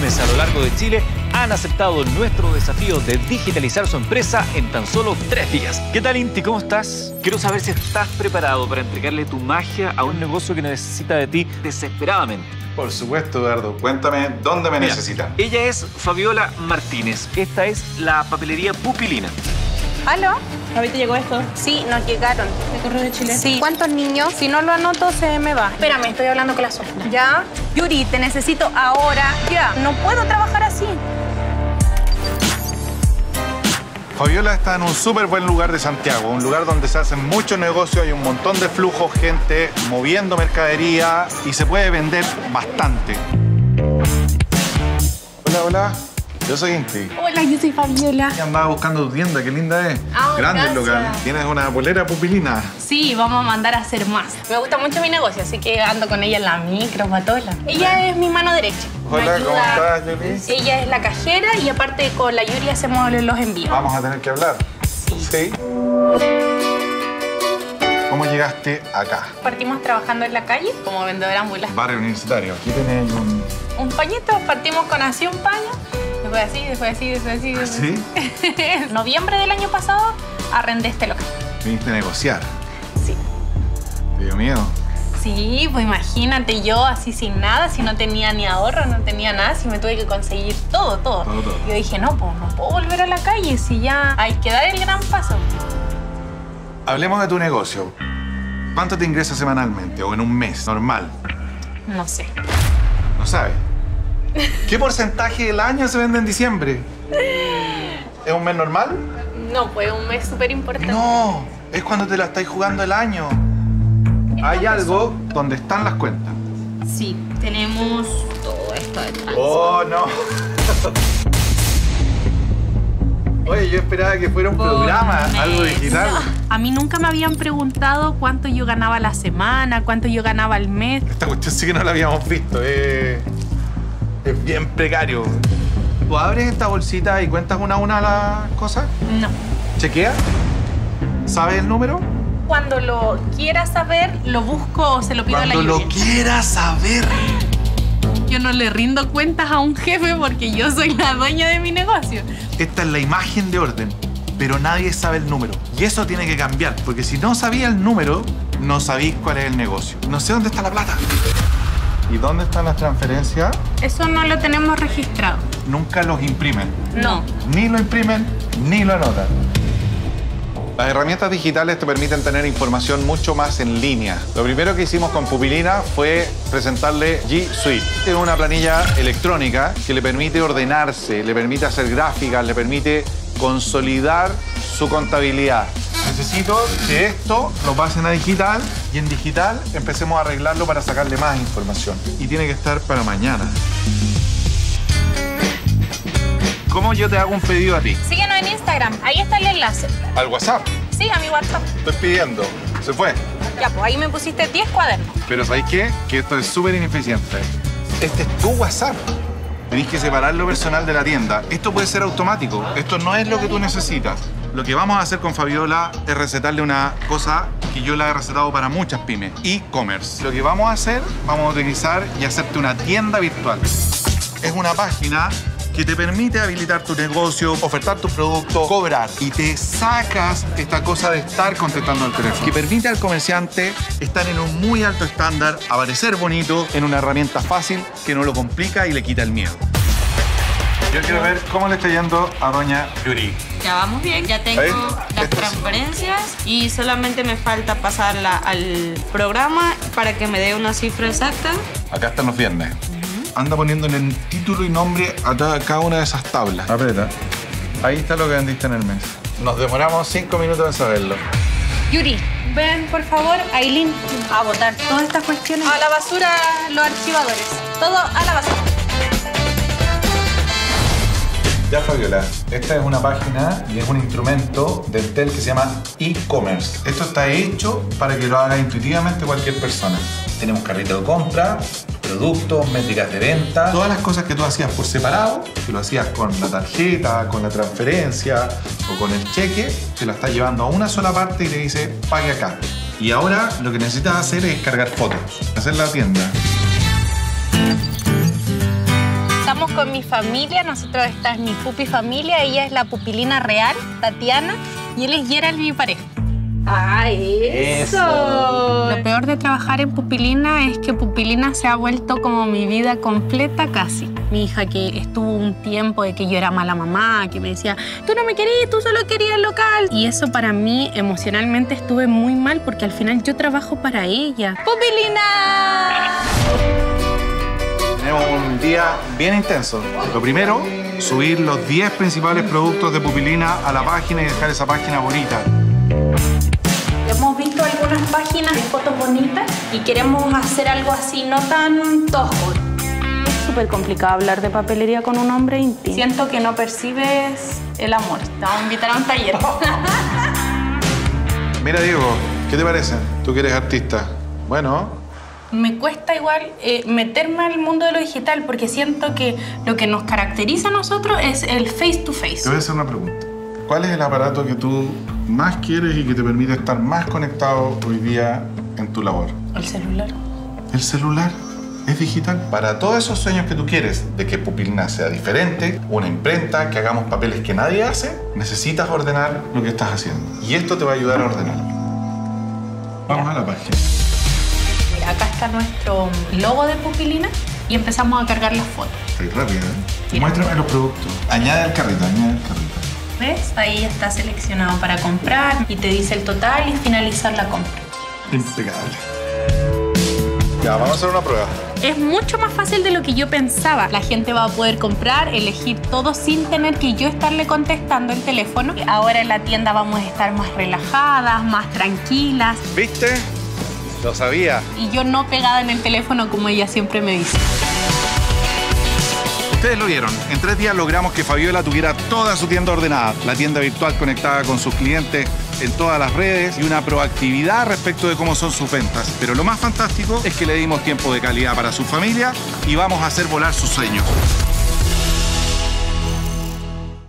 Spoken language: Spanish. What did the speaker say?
pymes a lo largo de Chile han aceptado nuestro desafío de digitalizar su empresa en tan solo tres días. ¿Qué tal, Inti? ¿Cómo estás? Quiero saber si estás preparado para entregarle tu magia a un negocio que necesita de ti desesperadamente. Por supuesto, Eduardo. Cuéntame dónde me Mira, necesitan. Ella es Fabiola Martínez. Esta es la papelería Pupilina. ¿Aló? ¿A te llegó esto? Sí, nos llegaron. ¿De Correo de Chile? Sí. ¿Cuántos niños? Si no lo anoto, se me va. Espérame, estoy hablando con la Sofía. ¿Ya? Yuri, te necesito ahora. Ya. No puedo trabajar así. Fabiola está en un súper buen lugar de Santiago, un lugar donde se hacen muchos negocios, hay un montón de flujo, gente moviendo mercadería y se puede vender bastante. Hola, hola. Yo soy Inti. Hola, yo soy Fabiola. Y andaba buscando tu tienda, qué linda es. Ah, Grande el local. Tienes una polera pupilina. Sí, vamos a mandar a hacer más. Me gusta mucho mi negocio, así que ando con ella en la micro, patola. Ella es mi mano derecha. Me Hola, ¿cómo ayuda- estás, Yuri? Ella es la cajera y aparte con la Yuri hacemos los envíos. Vamos a tener que hablar. Sí. ¿Cómo llegaste acá? Partimos trabajando en la calle como vendedora ambulante. Barrio Universitario. Aquí tenés un... Un pañito, partimos con así un paño, después así, después así, después así. después ¿Sí? En noviembre del año pasado arrendé este local. Viniste a negociar. Sí. ¿Te dio miedo? Sí, pues imagínate yo así sin nada, si no tenía ni ahorro, no tenía nada, si me tuve que conseguir todo, todo. Todo, todo. Yo dije, no, pues no puedo volver a la calle, si ya hay que dar el gran paso. Hablemos de tu negocio. ¿Cuánto te ingresa semanalmente o en un mes normal? No sé. No sabes. ¿Qué porcentaje del año se vende en diciembre? ¿Es un mes normal? No, pues un mes súper importante. No, es cuando te la estáis jugando el año. Hay algo donde están las cuentas. Sí, tenemos todo esto detrás. Oh, no. Oye, yo esperaba que fuera un programa, Por algo mes. digital. A mí nunca me habían preguntado cuánto yo ganaba la semana, cuánto yo ganaba al mes. Esta cuestión sí que no la habíamos visto. eh. Es bien precario. ¿Tú abres esta bolsita y cuentas una a una las cosas? No. ¿Chequea? ¿Sabes el número? Cuando lo quiera saber, lo busco o se lo pido a la Cuando lo Yuri. quieras saber. Yo no le rindo cuentas a un jefe porque yo soy la dueña de mi negocio. Esta es la imagen de orden, pero nadie sabe el número. Y eso tiene que cambiar, porque si no sabía el número, no sabéis cuál es el negocio. No sé dónde está la plata. ¿Y dónde están las transferencias? Eso no lo tenemos registrado. Nunca los imprimen. No. Ni lo imprimen, ni lo anotan. Las herramientas digitales te permiten tener información mucho más en línea. Lo primero que hicimos con Pupilina fue presentarle G Suite. Es una planilla electrónica que le permite ordenarse, le permite hacer gráficas, le permite consolidar su contabilidad. Necesito que esto lo pasen a digital y en digital empecemos a arreglarlo para sacarle más información. Y tiene que estar para mañana. ¿Cómo yo te hago un pedido a ti? Síguenos en Instagram. Ahí está el enlace. Al WhatsApp. Sí, a mi WhatsApp. Estoy pidiendo. Se fue. Ya, pues ahí me pusiste 10 cuadernos. Pero ¿sabéis qué? Que esto es súper ineficiente. Este es tu WhatsApp. Tenéis que separar lo personal de la tienda. Esto puede ser automático. Esto no es lo que tú necesitas. Lo que vamos a hacer con Fabiola es recetarle una cosa que yo la he recetado para muchas pymes. E-commerce. Lo que vamos a hacer, vamos a utilizar y hacerte una tienda virtual. Es una página que te permite habilitar tu negocio, ofertar tu producto, cobrar. Y te sacas esta cosa de estar contestando al teléfono. Que permite al comerciante estar en un muy alto estándar, aparecer bonito, en una herramienta fácil que no lo complica y le quita el miedo. Yo quiero ver cómo le está yendo a doña Yuri. Ya vamos bien, ya tengo Ahí. las Esto es- transferencias y solamente me falta pasarla al programa para que me dé una cifra exacta. Acá están los viernes. Anda poniéndole el título y nombre a cada una de esas tablas. Aprieta. Ahí está lo que vendiste en el mes. Nos demoramos cinco minutos en saberlo. Yuri, ven por favor, Aileen, a botar todas estas cuestiones. A la basura, los archivadores. Todo a la basura. Ya, Fabiola, esta es una página y es un instrumento del TEL que se llama e-commerce. Esto está hecho para que lo haga intuitivamente cualquier persona. Tenemos carrito de compra, productos, métricas de venta, todas las cosas que tú hacías por separado, que lo hacías con la tarjeta, con la transferencia o con el cheque, te lo está llevando a una sola parte y te dice pague acá. Y ahora lo que necesitas hacer es cargar fotos, hacer la tienda. Estamos con mi familia, nosotros esta es mi pupi familia, ella es la pupilina real, Tatiana, y él es Gerald, mi pareja. ¡Ah, eso! Lo peor de trabajar en Pupilina es que Pupilina se ha vuelto como mi vida completa casi. Mi hija que estuvo un tiempo de que yo era mala mamá, que me decía, tú no me querías, tú solo querías el local. Y eso para mí emocionalmente estuve muy mal porque al final yo trabajo para ella. ¡Pupilina! Día bien intenso. Lo primero, subir los 10 principales productos de Pupilina a la página y dejar esa página bonita. Hemos visto algunas páginas de fotos bonitas y queremos hacer algo así, no tan tosco. Es súper complicado hablar de papelería con un hombre íntimo. Siento que no percibes el amor. Te vamos a invitar a un taller. Mira, Diego, ¿qué te parece? Tú que eres artista. Bueno, Me cuesta igual eh, meterme al mundo de lo digital porque siento que lo que nos caracteriza a nosotros es el face to face. te voy a hacer una pregunta. ¿Cuál es el aparato que tú más quieres y que te permite estar más conectado hoy día en tu labor? El celular. El celular es digital. Para todos esos sueños que tú quieres de que Pupilina sea diferente, una imprenta, que hagamos papeles que nadie hace, necesitas ordenar lo que estás haciendo. Y esto te va a ayudar a ordenar. Vamos a la página. Acá está nuestro logo de Pupilina y empezamos a cargar las fotos. Estoy rápida, ¿eh? Muéstrame los productos. Añade el carrito, añade el carrito. ¿Ves? Ahí está seleccionado para comprar y te dice el total y finalizar la compra. Impecable. Ya, vamos a hacer una prueba. Es mucho más fácil de lo que yo pensaba. La gente va a poder comprar, elegir todo sin tener que yo estarle contestando el teléfono. Ahora en la tienda vamos a estar más relajadas, más tranquilas ¿Viste? Lo sabía. y yo no pegada en el teléfono como ella siempre me dice. Ustedes lo vieron. En tres días logramos que Fabiola tuviera toda su tienda ordenada. La tienda virtual conectada con sus clientes en todas las redes y una proactividad respecto de cómo son sus ventas. Pero lo más fantástico es que le dimos tiempo de calidad para su familia y vamos a hacer volar sus sueños.